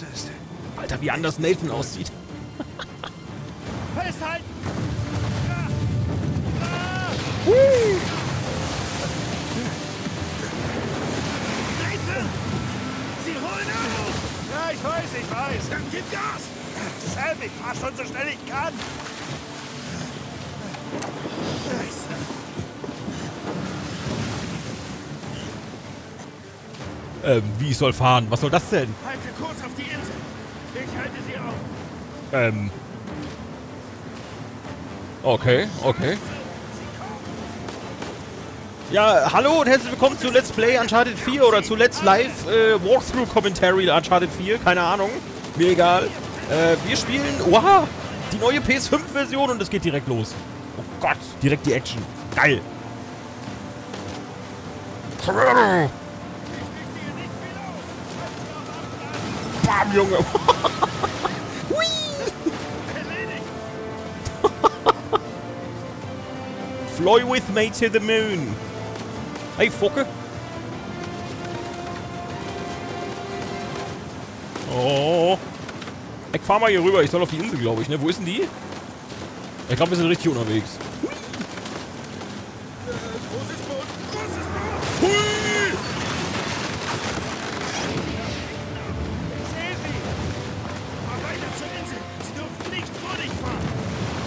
das ist. Alter, wie anders Nathan aussieht. Festhalten! Nathan! Sie holen auf! Ja, ich weiß, ich weiß. Dann gib Gas! Sam, ich fahr schon so schnell ich kann. Scheiße. Ähm, wie ich soll fahren? Was soll das denn? Halte kurz auf die Insel. Ich halte sie auf. Ähm. Okay, okay. Ja, hallo und herzlich willkommen zu Let's Play Uncharted 4 oder zu Let's Live äh, Walkthrough Commentary Uncharted 4, keine Ahnung, mir egal. Äh, wir spielen, oha, die neue PS5-Version und es geht direkt los. Oh Gott, direkt die Action. Geil. Bam, Junge. Fly with me to the moon. Hey, Focke. Oh. Ich fahr mal hier rüber. Ich soll auf die Insel, glaube ich, ne? Wo ist denn die? Ich glaube, wir sind richtig unterwegs. Hui.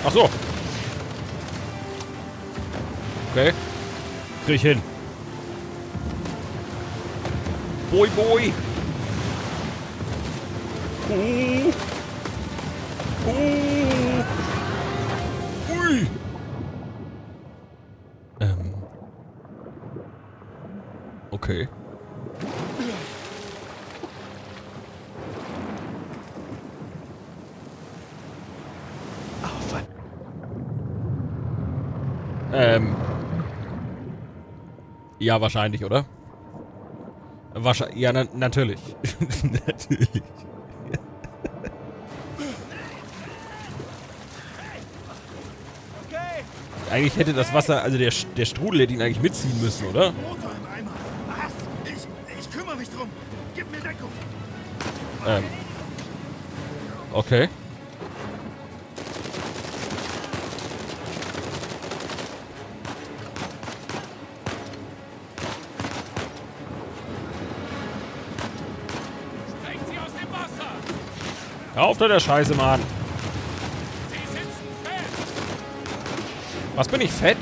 Ich sehe Okay. Krieg ich hin. Boi, boi. Uh. Uh. Ui. Ähm. Okay. Oh, fuck. Ähm. Ja, wahrscheinlich, oder? Wahrscheinlich. Ja, na natürlich. natürlich. Okay! Eigentlich hätte das Wasser, also der, der Strudel hätte ihn eigentlich mitziehen müssen, oder? Motor im Auf da der Scheiße, Mann. Was bin ich fett?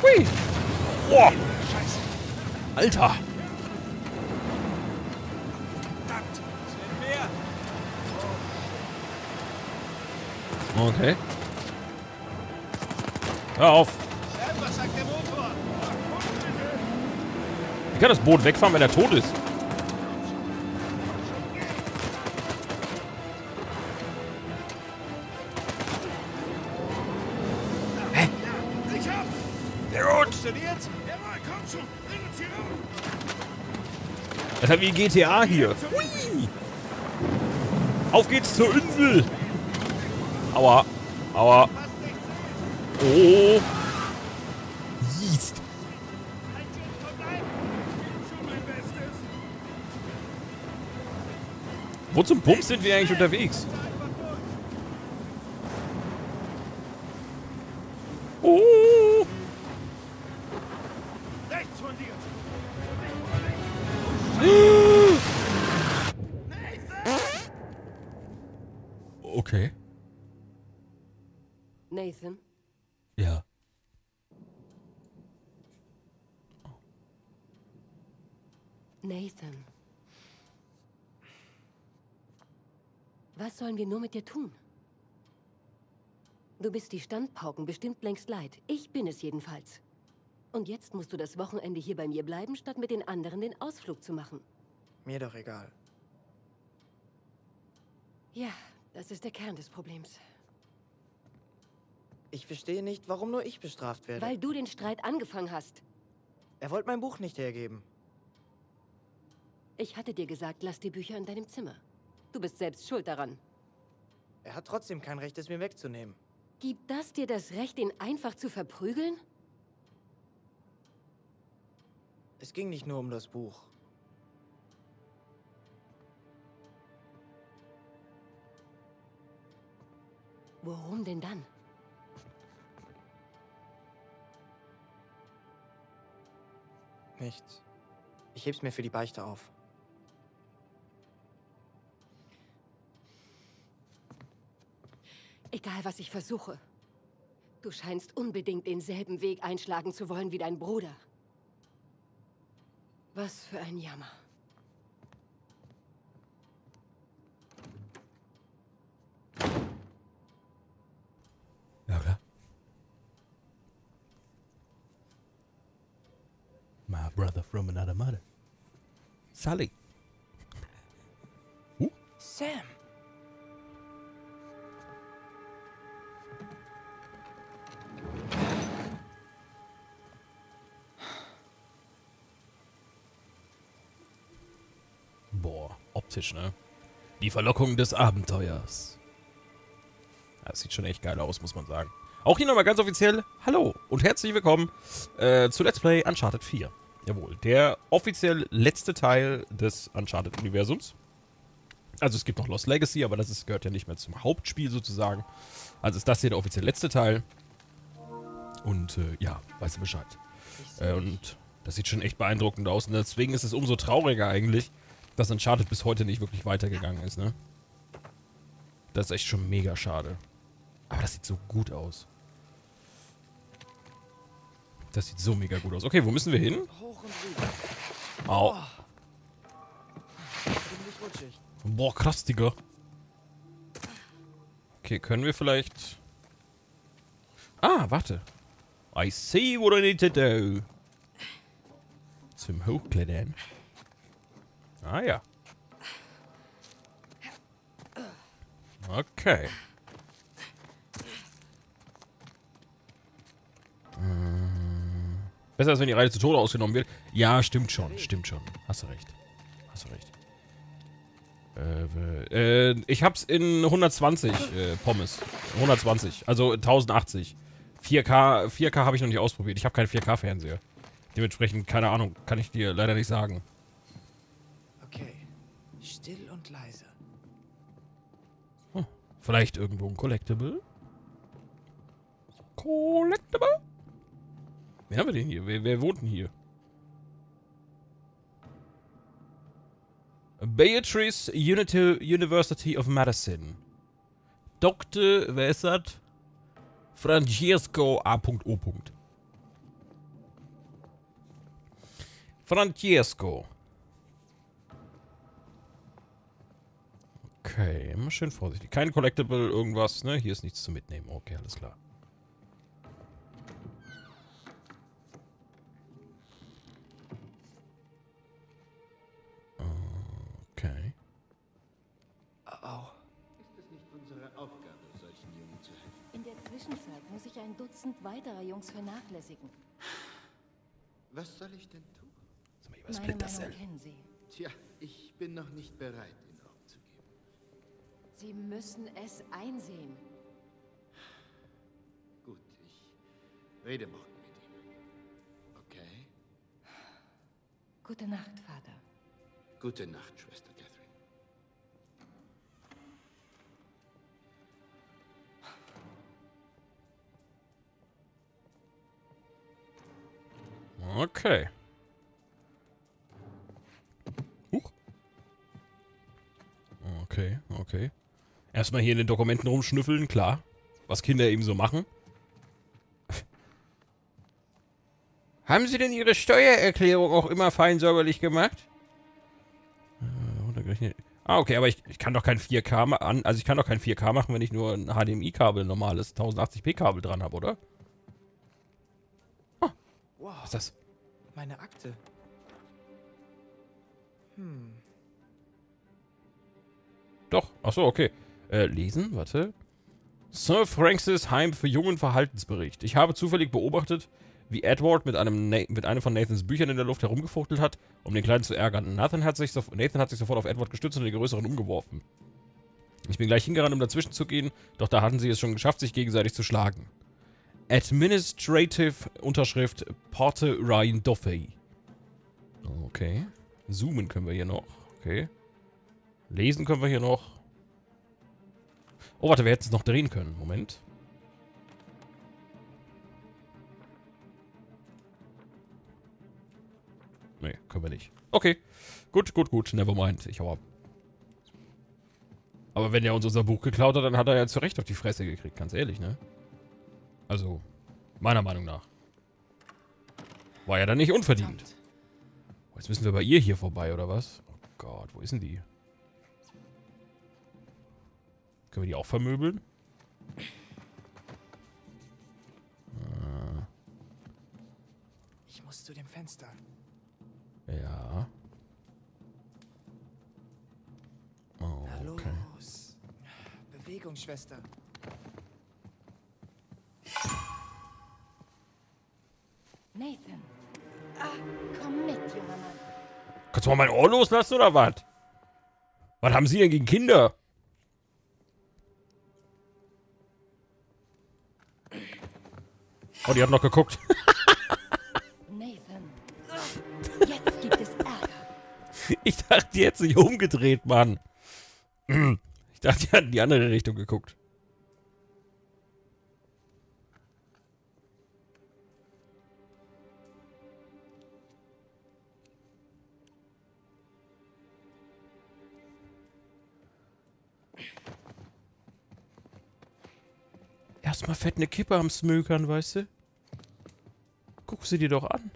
Hui. Boah. Alter. Okay. Hör auf. Wie kann das Boot wegfahren, wenn er tot ist? Wie GTA hier. Hui. Auf geht's zur Insel. Aua. Aua. Oh. Bestes! Wo zum Pump sind wir eigentlich unterwegs? Nathan. Was sollen wir nur mit dir tun? Du bist die Standpauken bestimmt längst leid. Ich bin es jedenfalls. Und jetzt musst du das Wochenende hier bei mir bleiben, statt mit den anderen den Ausflug zu machen. Mir doch egal. Ja, das ist der Kern des Problems. Ich verstehe nicht, warum nur ich bestraft werde. Weil du den Streit angefangen hast. er wollte mein Buch nicht hergeben. Ich hatte dir gesagt, lass die Bücher in deinem Zimmer. Du bist selbst schuld daran. Er hat trotzdem kein Recht, es mir wegzunehmen. Gibt das dir das Recht, ihn einfach zu verprügeln? Es ging nicht nur um das Buch. Worum denn dann? Nichts. Ich heb's mir für die Beichte auf. Egal, was ich versuche. Du scheinst unbedingt denselben Weg einschlagen zu wollen wie dein Bruder. Was für ein Jammer. Ja, klar. My brother from another mother. Sully. Optisch, ne? Die Verlockung des Abenteuers. Das sieht schon echt geil aus, muss man sagen. Auch hier nochmal ganz offiziell, hallo und herzlich willkommen äh, zu Let's Play Uncharted 4. Jawohl, der offiziell letzte Teil des Uncharted-Universums. Also es gibt noch Lost Legacy, aber das ist, gehört ja nicht mehr zum Hauptspiel sozusagen. Also ist das hier der offiziell letzte Teil. Und äh, ja, weißt du Bescheid. Äh, und das sieht schon echt beeindruckend aus. Und deswegen ist es umso trauriger eigentlich, dass Uncharted bis heute nicht wirklich weitergegangen ist, ne? Das ist echt schon mega schade. Aber das sieht so gut aus. Das sieht so mega gut aus. Okay, wo müssen wir hin? Au. Boah, krass, Digga. Okay, können wir vielleicht... Ah, warte. I see what I need to do. Zum Hochklettern. Ah, ja. Okay. Mm. Besser als wenn die Reihe zu Tode ausgenommen wird. Ja, stimmt schon, stimmt schon. Hast du recht. Hast du recht. Äh, äh, ich hab's in 120 äh, Pommes. 120, also 1080. 4K, 4K habe ich noch nicht ausprobiert. Ich habe keinen 4K-Fernseher. Dementsprechend, keine Ahnung, kann ich dir leider nicht sagen. Okay. Leise. Vielleicht irgendwo ein Collectible? Collectible? Wen haben wir denn hier? Wer, wer wohnt denn hier? Beatrice Unity University of Medicine. Dr. Wer? Francesco A.O. Francesco. Okay, immer schön vorsichtig. Kein Collectible, irgendwas, ne? Hier ist nichts zu mitnehmen. Okay, alles klar. Okay. Oh. Ist es nicht unsere Aufgabe, solchen Jungen zu helfen? In der Zwischenzeit muss ich ein Dutzend weiterer Jungs vernachlässigen. Was soll ich denn tun? Sag mal, über Meine Meinung Cell. kennen Sie. Tja, ich bin noch nicht bereit. Sie müssen es einsehen. Gut, ich rede morgen mit ihm. Okay? Gute Nacht, Vater. Gute Nacht, Schwester Catherine. Okay. Huch. Okay, okay. Erstmal hier in den Dokumenten rumschnüffeln, klar. Was Kinder eben so machen. Haben Sie denn Ihre Steuererklärung auch immer fein säuberlich gemacht? Äh. Ah, okay, aber ich, ich kann doch kein 4K ma- an, also ich kann doch kein 4K machen, wenn ich nur ein HDMI-Kabel, normales 1080p-Kabel dran habe, oder? Wow. Was ist das? Meine Akte. Hm. Doch. Achso, okay. Äh, lesen, warte. Sir Francis Heim für jungen Verhaltensbericht. Ich habe zufällig beobachtet, wie Edward mit einem, mit einem von Nathans Büchern in der Luft herumgefuchtelt hat, um den Kleinen zu ärgern. Nathan hat, sich so Nathan hat sich sofort auf Edward gestützt und den größeren umgeworfen. Ich bin gleich hingerannt, um dazwischen zu gehen, doch da hatten sie es schon geschafft, sich gegenseitig zu schlagen. Administrative Unterschrift Porte Ryan Duffy. Okay. Zoomen können wir hier noch. Okay. Lesen können wir hier noch. Oh, warte, wir hätten es noch drehen können. Moment. Nee, können wir nicht. Okay. Gut, gut, gut. Nevermind. Ich hau ab. Aber wenn er uns unser Buch geklaut hat, dann hat er ja zu Recht auf die Fresse gekriegt. Ganz ehrlich, ne? Also, meiner Meinung nach. War ja dann nicht unverdient. Jetzt müssen wir bei ihr hier vorbei, oder was? Oh Gott, wo ist denn die? Können wir die auch vermöbeln? Ich muss zu dem Fenster. Ja. Oh, okay. los. Bewegung, Schwester. Nathan. Ah, komm mit, junger Mann. Kannst du mal mein Ohr loslassen, oder was? Was haben Sie denn gegen Kinder? Oh, die hat noch geguckt. Nathan. Jetzt gibt es Ärger. Ich dachte, die hätte sich umgedreht, Mann. Ich dachte, die hat in die andere Richtung geguckt. Erstmal fett eine Kippe am Smökern, weißt du? Guck sie dir doch an.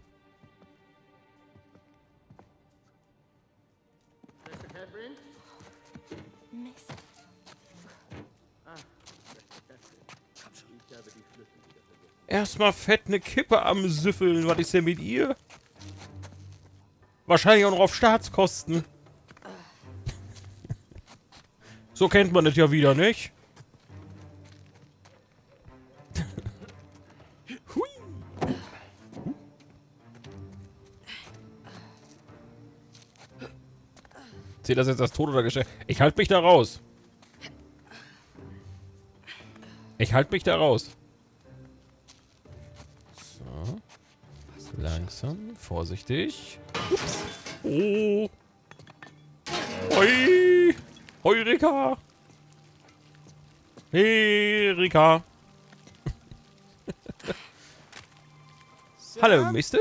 Erstmal fett eine Kippe am Süffeln. Was ist denn mit ihr? Wahrscheinlich auch noch auf Staatskosten. So kennt man das ja wieder, nicht? Das jetzt als Tod oder Geschäft? Ich halte mich da raus. Ich halte mich da raus. So. Langsam, vorsichtig. Ups. Oh. Hoi. Hoi, Rika. Hey, Rika. Hallo, Mister.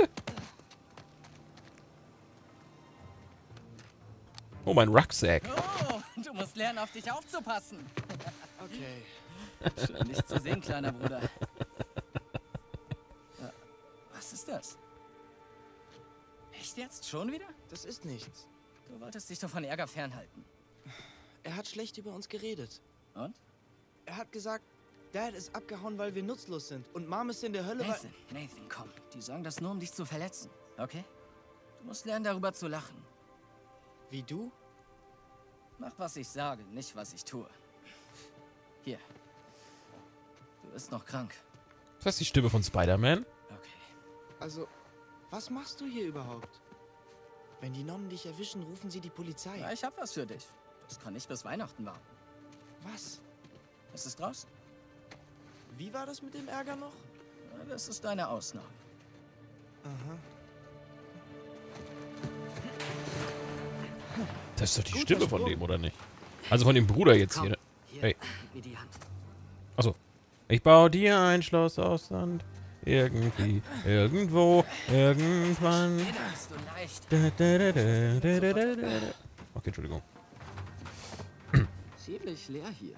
Mein Rucksack. Oh, du musst lernen, auf dich aufzupassen. Okay. Schön, zu sehen, kleiner Bruder. Was ist das? Echt jetzt? Schon wieder? Das ist nichts. Du wolltest dich doch von Ärger fernhalten. Er hat schlecht über uns geredet. Und? Er hat gesagt, Dad ist abgehauen, weil wir nutzlos sind. Und Mom ist in der Hölle, weil... Nathan, Nathan, komm. Die sagen das nur, um dich zu verletzen. Okay? Du musst lernen, darüber zu lachen. Wie du? Mach, was ich sage, nicht, was ich tue. Hier. Du bist noch krank. Ist das die Stimme von Spider-Man? Okay. Also, was machst du hier überhaupt? Wenn die Nonnen dich erwischen, rufen sie die Polizei. Ja, ich hab was für dich. Das kann nicht bis Weihnachten warten. Was? Es ist draußen. Wie war das mit dem Ärger noch? Das ist deine Ausnahme. Aha. Das ist doch die Guter Stimme von dem, oder nicht? Also von dem Bruder jetzt hier. Hier, Hey. Achso. Ich baue dir ein Schloss aus Sand. Irgendwie, irgendwo, irgendwann. Okay, Entschuldigung. Ziemlich leer hier.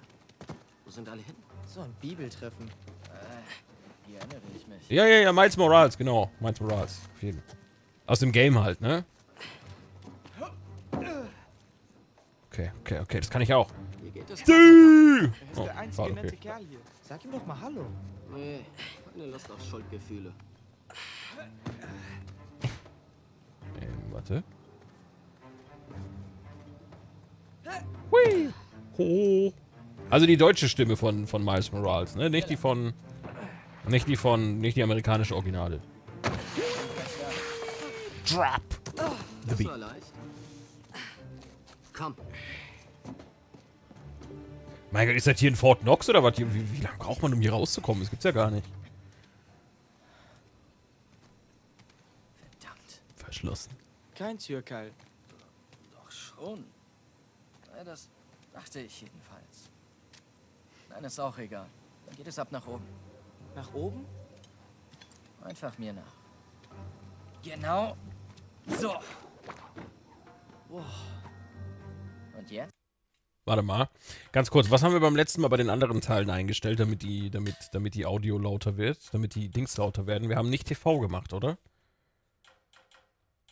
Wo sind alle hin? So ein Bibeltreffen. Hier erinnere ich mich. Ja, ja, ja, Miles Morales, genau. Miles Morales. Auf jeden. Aus dem Game halt, ne? Okay, okay, okay, das kann ich auch. Hier geht es. Dü! Er ist Oh, der einzige war nette okay. Kerl hier. Sag ihm doch mal Hallo. Nee, keine Lust auf Schuldgefühle. Ähm, warte. Hui! Ho! Also die deutsche Stimme von, von Miles Morales, ne? Nicht die von. Nicht die von. Nicht die amerikanische Originale. Drop! The Das beat. Komm, Mein Gott, ist das hier in Fort Knox oder was? Wie, wie, lange braucht man, um hier rauszukommen? Das gibt's ja gar nicht. Verdammt. Verschlossen. Kein Türkeil. Doch schon. Ja, das dachte ich jedenfalls. Nein, ist auch egal. Dann geht es ab nach oben. Nach oben? Einfach mir nach. Genau. So. Und jetzt? Warte mal. Ganz kurz, was haben wir beim letzten Mal bei den anderen Teilen eingestellt, damit die, damit, damit die Audio lauter wird, damit die Dings lauter werden? Wir haben nicht TV gemacht, oder?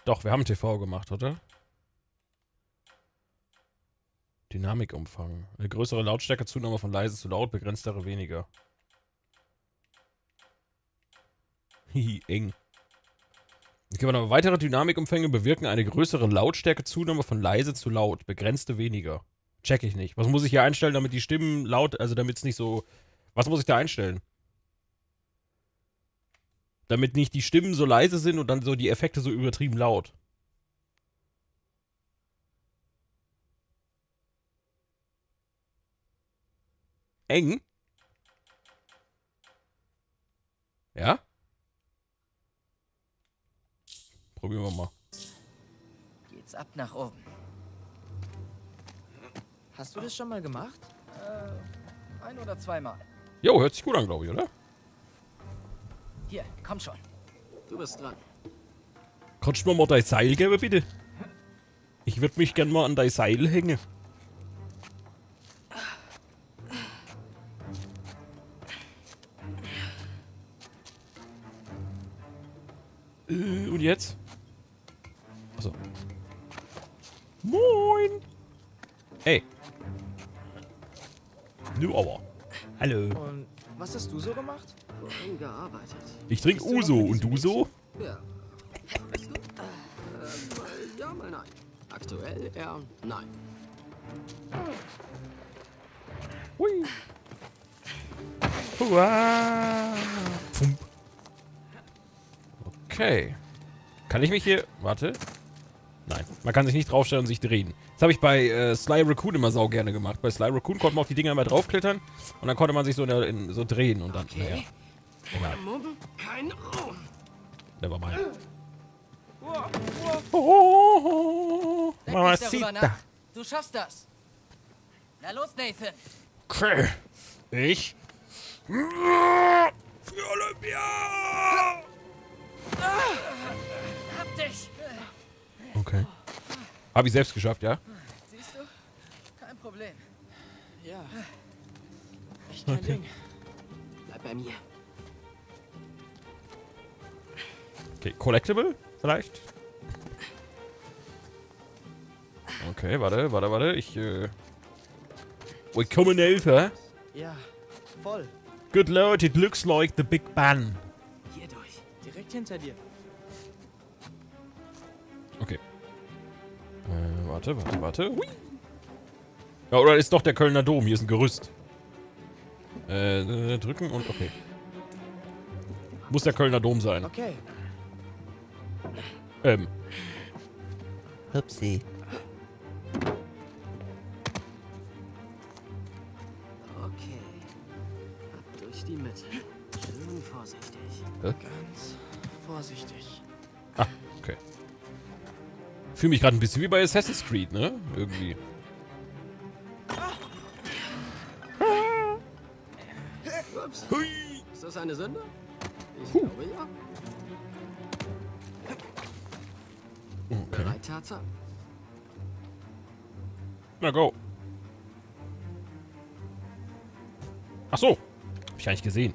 Doch, wir haben TV gemacht, oder? Dynamikumfang. Eine größere Lautstärke, Zunahme von leise zu laut, begrenztere weniger. Hihi, eng. Mal. Weitere Dynamikumfänge bewirken eine größere Lautstärke, Zunahme von leise zu laut, begrenzte weniger. Check ich nicht. Was muss ich hier einstellen, damit die Stimmen laut, also damit es nicht so. Was muss ich da einstellen? Damit nicht die Stimmen so leise sind und dann so die Effekte so übertrieben laut. Eng? Ja? Probieren wir mal. Geht's ab nach oben. Hast du das schon mal gemacht? Äh, ein oder zweimal. Jo, hört sich gut an, glaube ich, oder? Hier, komm schon. Du bist dran. Kannst du mir mal dein Seil geben, bitte? Ich würde mich gern mal an dein Seil hängen. Ich trinke Uso. Und du so? Ja. Du? Äh, mal ja, mal nein. Aktuell eher nein. Hui. Hua. Fump. Okay. Kann ich mich hier... Warte. Nein, man kann sich nicht draufstellen und sich drehen. Das habe ich bei äh, Sly Raccoon immer sau gerne gemacht. Bei Sly Raccoon konnte man auf die Dinger immer draufklettern und dann konnte man sich so, in, in, so drehen und dann... Naja. Mumpen, kein Ruhm. Never mind. Oh, nicht darüber nach. Du schaffst das. Na los, Nathan. Okay. Ich? Für Olympia! Hab dich. Okay. Habe ich selbst geschafft, ja? Siehst du? Kein Problem. Ja. Echt kein Ding. Bleib bei mir. Okay, Collectible vielleicht? Okay, warte, warte, warte. Ich, äh... Willkommen, Helfer. Ja, voll. Good lord, it looks like the Big Bang. Hier durch. Direkt hinter dir. Okay. Äh, warte, warte, warte. Hui. Ja, oder ist doch der Kölner Dom. Hier ist ein Gerüst. Äh, äh, drücken und okay. Muss der Kölner Dom sein. Okay. Ähm. Hupsi. Okay. Ab durch die Mitte. Schön vorsichtig. Ganz vorsichtig. Ah, okay. Fühle mich gerade ein bisschen wie bei Assassin's Creed, ne? Irgendwie. Ups. Ist das eine Sünde? Ich glaube ja. Tarzan? Na go. Ach so. Hab ich gar nicht gesehen.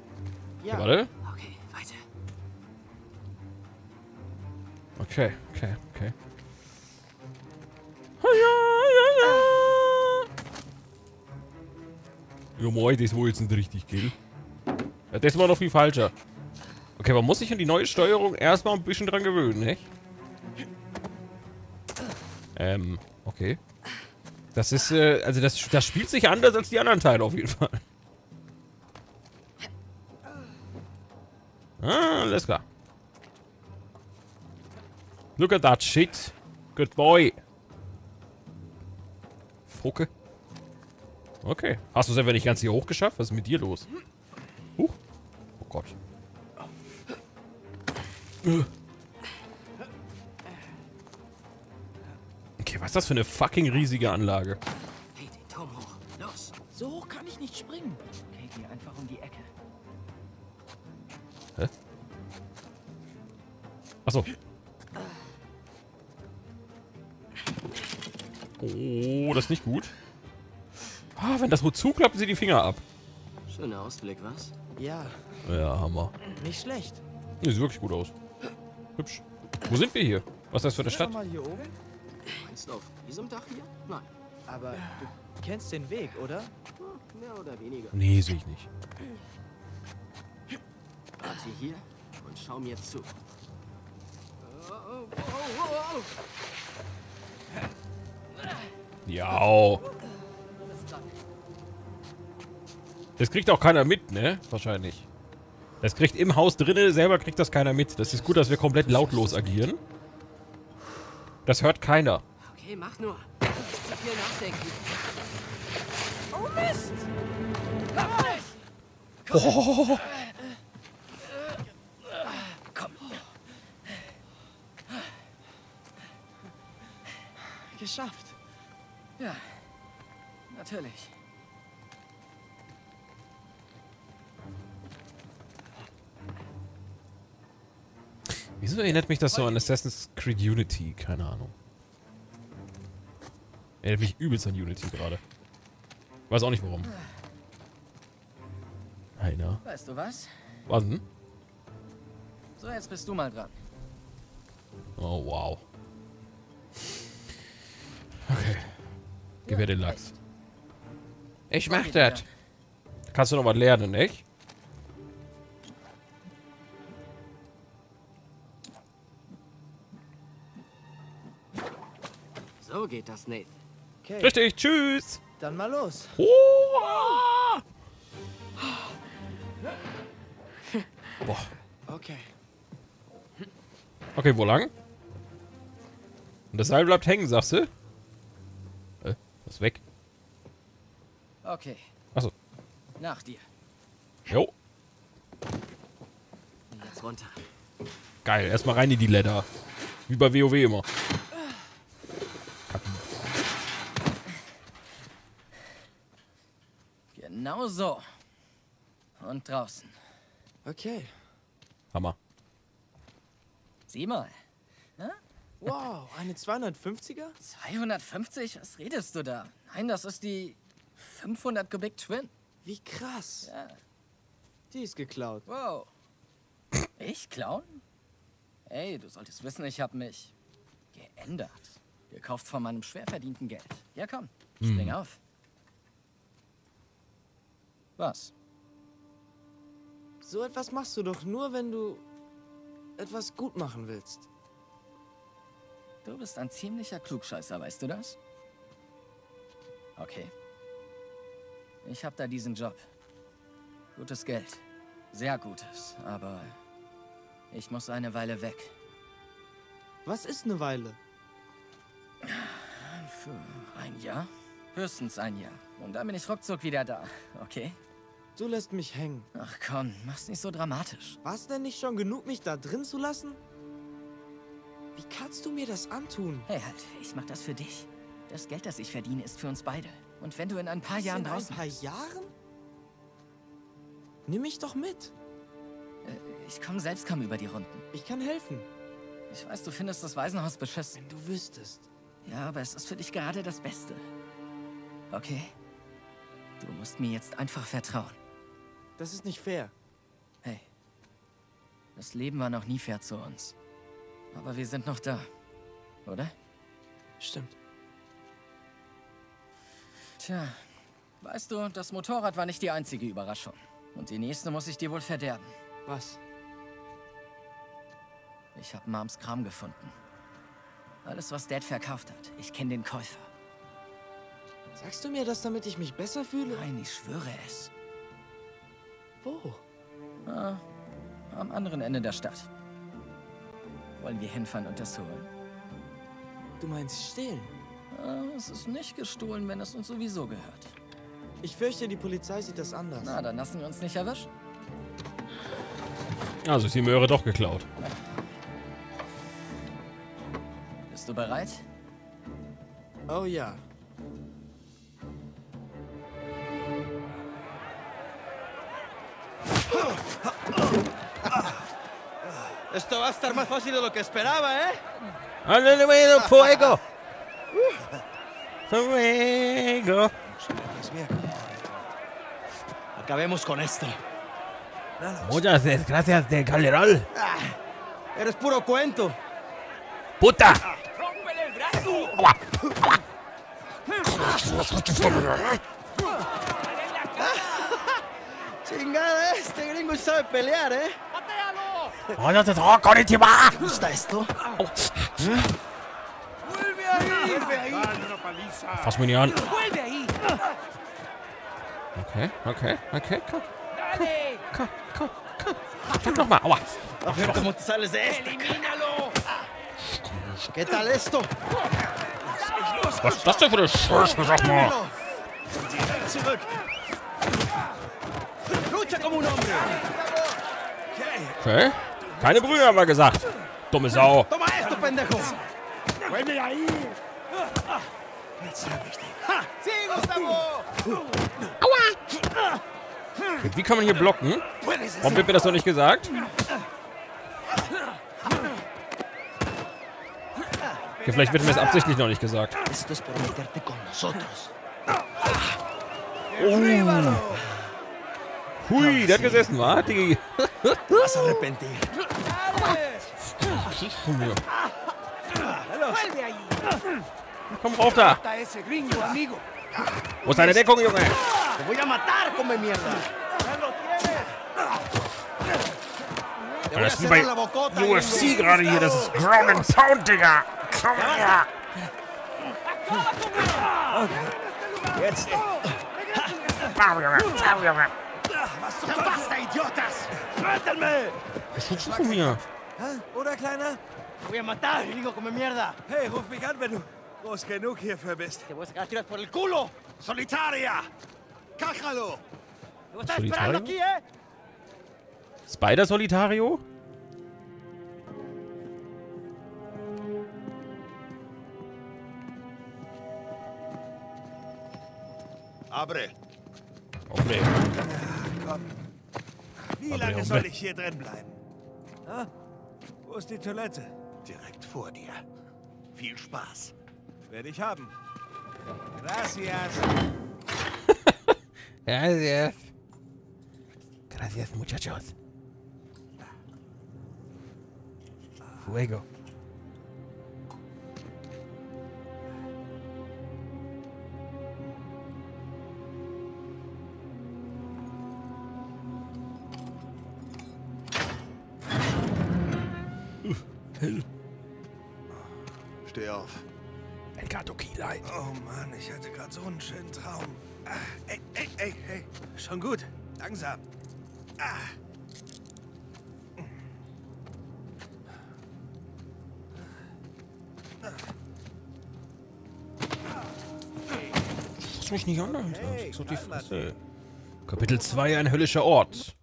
Ja. Okay, warte. Okay, weiter. Okay, okay, okay. Ja, moin, das war jetzt nicht richtig, gell? Ja, das war noch viel falscher. Okay, man muss sich an die neue Steuerung erstmal ein bisschen dran gewöhnen, nicht? Ähm, okay. Das ist, äh, also das, das spielt sich anders als die anderen Teile auf jeden Fall. Ah, alles klar. Look at that shit. Good boy. Fucke. Okay. Hast du es einfach nicht ganz hier hoch geschafft? Was ist mit dir los? Huch. Oh Gott. ist das für eine fucking riesige Anlage? Katie, Daumen hoch. Los. So hoch kann ich nicht springen. Katie, einfach um die Ecke. Hä? Achso. Oh, das ist nicht gut. Ah, wenn das wohl zuklappt, sie die Finger ab. Schöner Ausblick, was? Ja. Ja, Hammer. Nicht schlecht. Sieht wirklich gut aus. Hübsch. Wo sind wir hier? Was ist das für eine Stadt? Mal hier oben? Meinst du auf diesem Dach hier? Nein. Aber du kennst den Weg, oder? Hm, Mehr oder weniger. Nee, sehe ich nicht. Warte hier und schau mir zu. Ja. Das kriegt auch keiner mit, ne? Wahrscheinlich. Das kriegt im Haus drinnen, selber kriegt das keiner mit. Das ist gut, dass wir komplett lautlos agieren. Das hört keiner. Okay, mach nur. Nicht zu viel nachdenken. Oh Mist! Oh, Komm. Geschafft. Ja, natürlich. wieso erinnert mich das so an Assassin's Creed Unity? Keine Ahnung. Erinnert mich übelst an Unity gerade. Weiß auch nicht warum. Einer. Weißt du was? Was denn? So, jetzt bist du mal dran. Oh, wow. Okay. Gib mir den Lachs. Ich mach das. Kannst du noch was lernen, nicht? So geht das, Nathan. Okay, Richtig, tschüss. dann mal los. Oh. Boah. Okay. Okay, wo lang? Und das Seil bleibt hängen, sagst du? Äh, ist weg. Okay, Achso. nach dir. Jo. Und jetzt runter. Geil, erstmal rein in die Leather. Wie bei WoW immer. Genau so. Und draußen. Okay. Hammer. Sieh mal. Wow, eine 250er? 250? Was redest du da? Nein, das ist die 500 Kubik Twin. Wie krass. Ja. Die ist geklaut. Wow. Ich klauen? Ey, du solltest wissen, ich habe mich geändert. Gekauft von meinem schwer verdienten Geld. Ja, komm. Spring auf. Was? So etwas machst du doch nur, wenn du etwas gut machen willst. Du bist ein ziemlicher Klugscheißer, weißt du das? Okay. Ich hab da diesen Job. Gutes Geld. Sehr gutes, aber ich muss eine Weile weg. Was ist eine Weile? Für ein Jahr? Höchstens ein Jahr. Und dann bin ich ruckzuck wieder da, okay? Du lässt mich hängen. Ach komm, mach's nicht so dramatisch. War es denn nicht schon genug, mich da drin zu lassen? Wie kannst du mir das antun? Hey halt, ich mach das für dich. Das Geld, das ich verdiene, ist für uns beide. Und wenn du in ein paar Jahren in ein draußen paar Jahren? Nimm mich doch mit. Äh, Ich komm selbst kaum über die Runden. Ich kann helfen. Ich weiß, du findest das Waisenhaus beschissen. Wenn du wüsstest. Ja, aber es ist für dich gerade das Beste. Okay? Du musst mir jetzt einfach vertrauen. Das ist nicht fair. Hey. Das Leben war noch nie fair zu uns. Aber wir sind noch da. Oder? Stimmt. Tja. Weißt du, das Motorrad war nicht die einzige Überraschung. Und die nächste muss ich dir wohl verderben. Was? Ich habe Mams Kram gefunden. Alles, was Dad verkauft hat. Ich kenne den Käufer. Sagst du mir das, damit ich mich besser fühle? Nein, ich schwöre es. Wo? Ah, am anderen Ende der Stadt. Wollen wir hinfahren und das holen? Du meinst stehlen? Ah, es ist nicht gestohlen, wenn es uns sowieso gehört. Ich fürchte, die Polizei sieht das anders. Na, dann lassen wir uns nicht erwischen. Also ist die Möhre doch geklaut. Bist du bereit? Oh ja. Esto va a estar más fácil de lo que esperaba, ¿eh? ¡Ándale, fuego! Fuego. Acabemos con esto. Muchas gracias de Calderón. Eres puro cuento. ¡Puta! ¡Rómpele el brazo! Chingada, este gringo sabe pelear, ¿eh? ¡Hola, konnichiwa! ¿Te gusta esto? Dale una paliza. Fass mich nicht an. ¡Vuelve ahí! Okay, okay, okay, komm, ¡Dale! komm, komm, komm. Schlag doch mal. Aua. A ver cómo te sales de esta. ¡Elimínalo! ¿Qué tal esto? Was ist das denn für eine Scheiße, sag mal? Zurück. Okay. Keine Brühe haben wir gesagt. Dumme Sau. Toma esto, pendejo. ¡Vuelve ahí! Sí, Gustavo. Okay, Wie kann man hier blocken? Warum wird mir das noch nicht gesagt? Okay, vielleicht wird mir das absichtlich noch nicht gesagt. Esto Hui, der hat gesessen, wa? Die... Te vas a arrepentir. ¡Vuelve ahí! Komm rauf da. Wo ist deine Deckung, Junge? Te voy a matar, come mierda. Te voy a Das ist wie bei. UFC gerade hier. Das ist Ground and Pound, Digga. Komm her. Jetzt. Bau, Junge. Bau, Junge. ¡Ya basta, idiotas! ¡Suéltenme! Was tust du hier? Oder, Kleiner? Te voy a matar, gringo, come mierda. Hey, ruf mich an, wenn du groß genug hierfür bist. Te voy a sacar tiras por el culo. Solitaria! ¡Cájalo! Te voy a estar Solitario. esperando aquí, ¿eh? Spider Solitario? Abre! Hombre. Wie Abre, lange soll ich hier drin bleiben? Ha? Wo ist die Toilette? Direkt vor dir. Viel Spaß. Werde ich haben. Gracias. Gracias. Gracias, muchachos. Fuego. Schon gut. Langsam. Ah. Fass mich nicht an. Hey, so die. Fresse. Kapitel 2, ein höllischer Ort.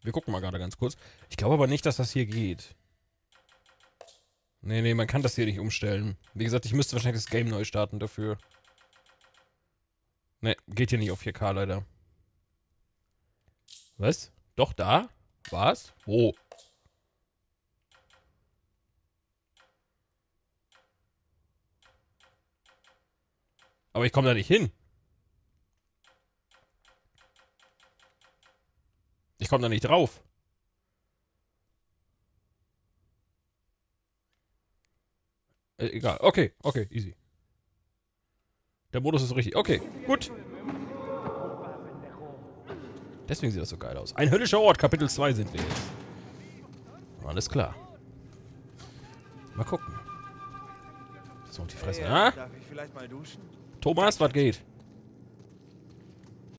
Wir gucken mal gerade ganz kurz. Ich glaube aber nicht, dass das hier geht. Nee, nee, man kann das hier nicht umstellen. Wie gesagt, ich müsste wahrscheinlich das Game neu starten dafür. Nee, geht hier nicht auf 4K leider. Was? Doch, da? Was? Wo? Aber ich komme da nicht hin. Ich komme da nicht drauf. Äh, egal. Okay, okay, easy. Der Modus ist richtig. Okay, gut. Deswegen sieht das so geil aus. Ein höllischer Ort, Kapitel 2 sind wir jetzt. Alles klar. Mal gucken. So, und die Fresse. Ah, Darf ich vielleicht mal duschen? Thomas, was geht?